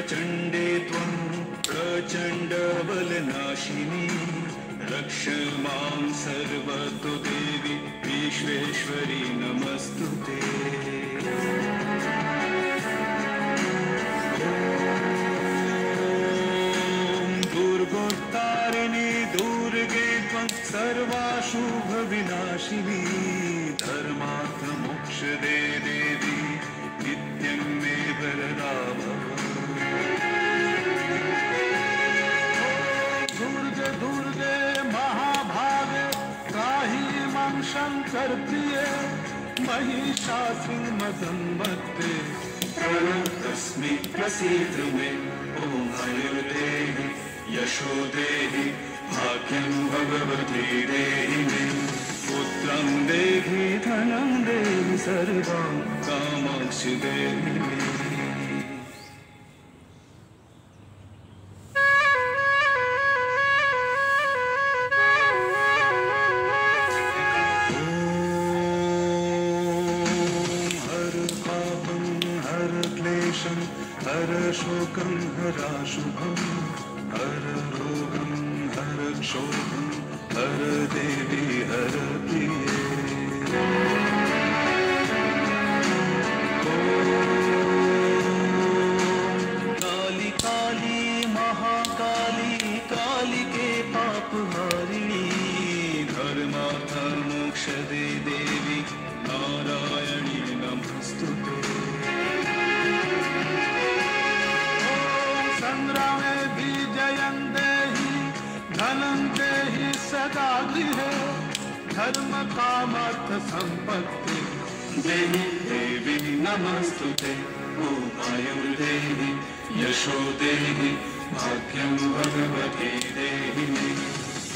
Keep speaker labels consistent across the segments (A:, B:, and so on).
A: प्रचण्डे त्वं प्रचण्डबलनाशिनी रक्ष मां सर्वतो देवि विश्वेश्वरी नमस्तु ते। दुर्गोत्तारिणि दुर्गे त्वं सर्वाशुभविनाशिनी। धर्मार्थमोक्षदे देवी माँ
B: शङ्कर प्रिये महिषासिंहमदन्मत्ते
A: तस्मै प्रसीद मे ॐ आयुर्देहि यशो देहि भाग्यं भगवती देहि मे पुत्रं देहि धनं देहि सर्वं कामाक्षि देहि मे हर शोकं हराशुभं हर रोगं हर क्षोभं हर देवी हर प्रिये
B: धनं ही सदा गृहे धर्म कामर्थ संपत्ति।
A: देवी देवी नमस्तु ते आयुर्देहि यशो देहि, भाग्यं भगवती देहि।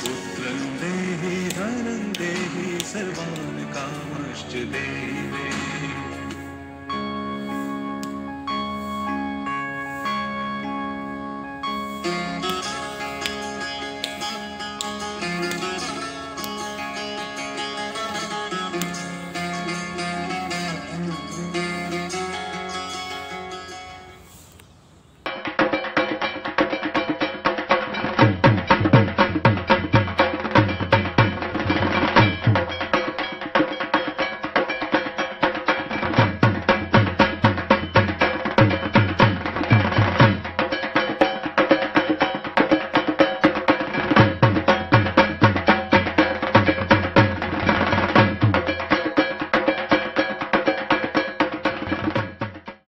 A: पुत्र देहि